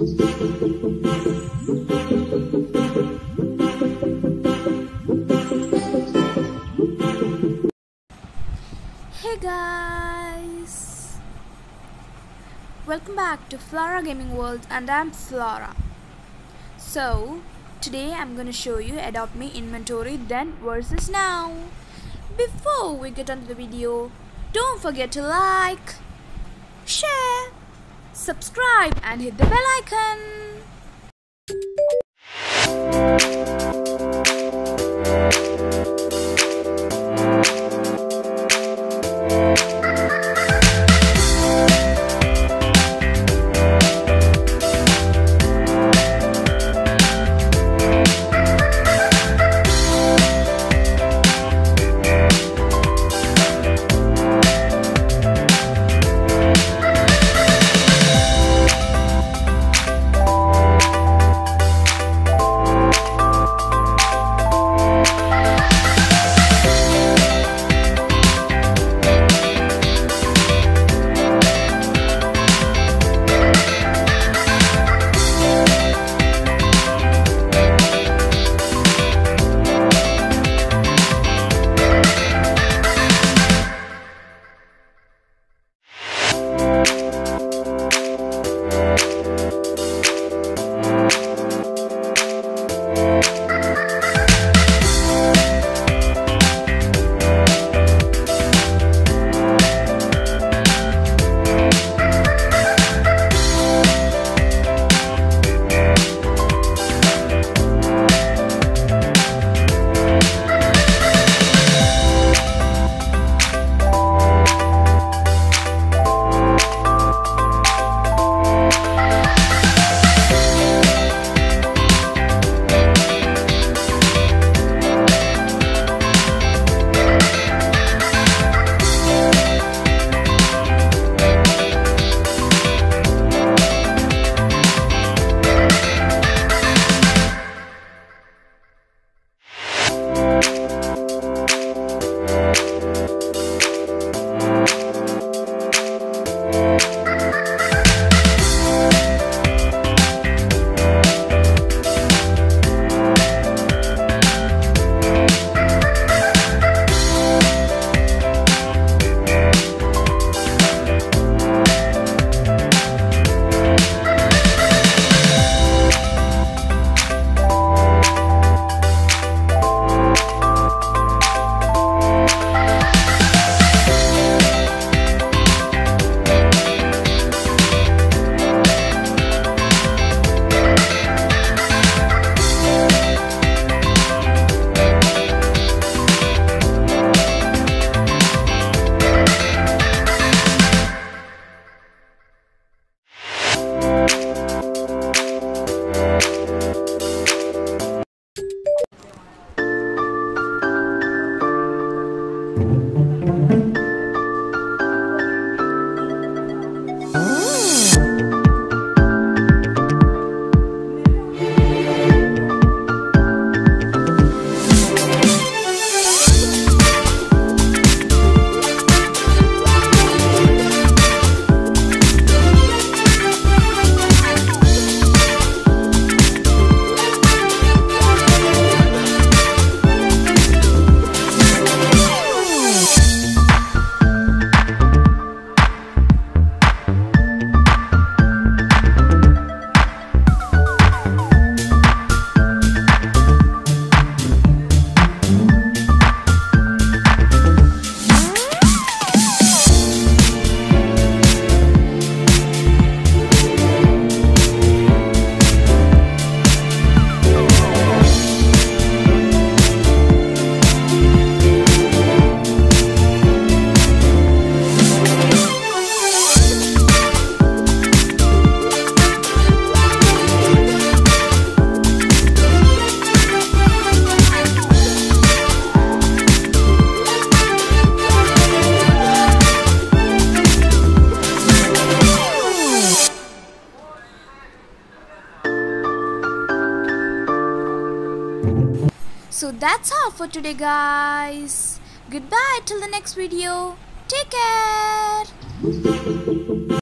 Hey guys! Welcome back to Flora Gaming World and I'm Flora. So, today I'm gonna show you Adopt Me inventory then versus now. Before we get on to the video, don't forget to like, share, subscribe and hit the bell icon. So that's all for today guys. Goodbye till the next video. Take care.